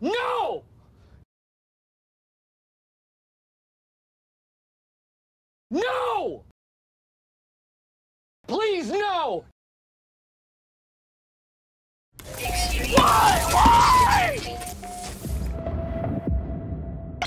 no, no! Please, no! Extremely Why?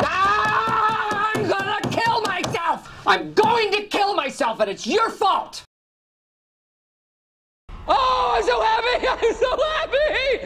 Ah, I'm gonna kill myself! I'm going to kill myself, and it's your fault! Oh, I'm so happy! I'm so happy!